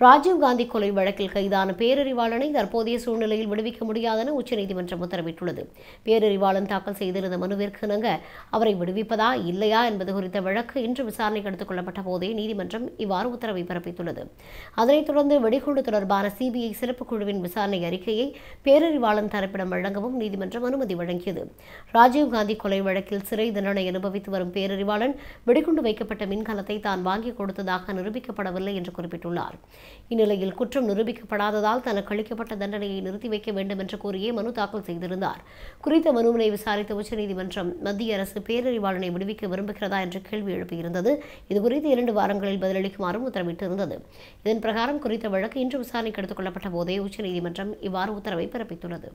ராஜீவ்காந்தி கொலை வழக்கில் கைதான பேரறிவாளனை தற்போதைய சூழ்நிலையில் விடுவிக்க முடியாதென உச்சநீதிமன்றம் உத்தரவிட்டுள்ளது. பேரறிவாளன் தாக்கல் செய்திருந்த மனுவிற்கு இணங்க அவரை விடுவிப்பதா இல்லையா என்பது குறித்த வழக்கு இன்று விசாரணைக்கு எடுத்துக் கொள்ளப்பட்ட போதே நீதிமன்றம் இவ்வாறு உத்தரவை பிறப்பித்துள்ளது. அதனைத் தொடர்ந்து வெடிகுண்டு தொடர்பான சிபிஐ சிறப்பு குழுவின் விசாரணை அறிக்கையை பேரறிவாளன் தரப்பிடம் வழங்கவும் நீதிமன்றம் அனுமதி வழங்கியது. ராஜீவ்காந்தி கொலை வழக்கில் சிறை தண்டனை அனுபவித்து வரும் பேரறிவாளன் வெடிகுண்டு வைக்கப்பட்ட மின்கலத்தை தான் வாங்கி கொடுத்ததாக நிரூபிக்கப்படவில்லை என்று குறிப்பிட்டுள்ளார். இந்நிலையில் குற்றம் நிரூபிக்கப்படாததால் தனக்கு அளிக்கப்பட்ட தண்டனையை நிறுத்தி வைக்க வேண்டும் என்று கூறியே மனு தாக்கல் செய்திருந்தார். குறித்த மனுவினை விசாரித்த உச்சநீதிமன்றம் மத்திய அரசு பேரறிவாளனை விடுவிக்க விரும்புகிறதா என்று கேள்வி எழுப்பியிருந்தது. இதுகுறித்து இரண்டு வாரங்களில் பதிலளிக்குமாறும் உத்தரவிட்டிருந்தது. இதன் பிரகாரம் குறித்த வழக்கு இன்று விசாரணைக்கு எடுத்துக் கொள்ளப்பட்ட போதே உச்சநீதிமன்றம் இவ்வாறு உத்தரவை பிறப்பித்துள்ளது.